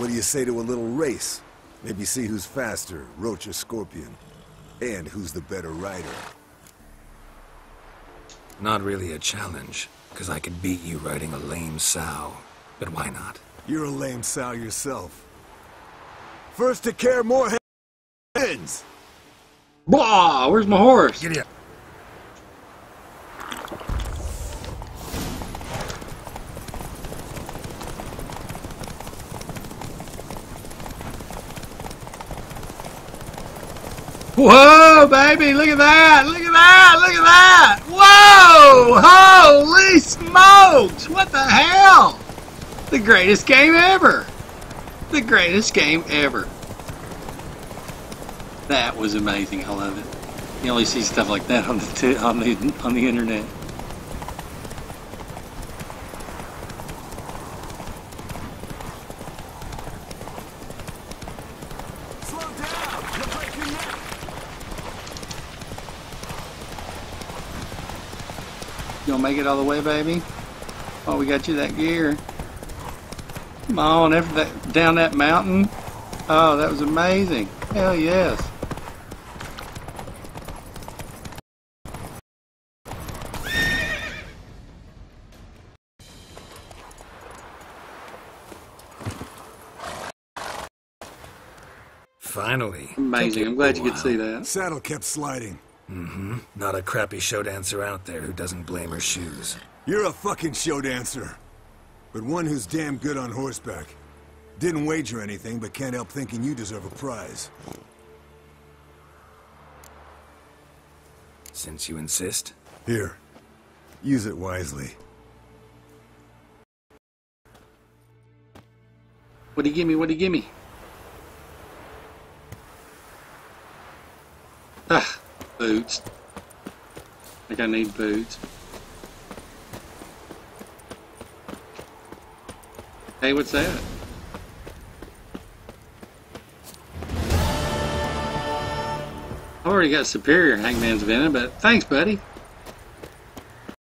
What do you say to a little race? Maybe see who's faster, Roach or Scorpion. And who's the better rider. Not really a challenge, because I could beat you riding a lame sow. But why not? You're a lame sow yourself. First to care more heads! Blah! Where's my horse? Giddy up. Whoa, baby! Look at that! Look at that! Look at that! Whoa! Holy smokes! What the hell? The greatest game ever! The greatest game ever. That was amazing. I love it. You only see stuff like that on the on the on the internet. You gonna make it all the way, baby? Oh, we got you that gear. Come on, after that down that mountain. Oh, that was amazing. Hell yes. Finally. Amazing. I'm glad you could see that. Saddle kept sliding. Not a crappy show dancer out there who doesn't blame her shoes. You're a fucking show dancer. But one who's damn good on horseback. Didn't wager anything, but can't help thinking you deserve a prize. Since you insist. Here. Use it wisely. What'd he give me? What'd he give me? Ah, boots. I think I need boots. Hey, what's that? I've already got Superior Hangman's Venom, but thanks, buddy.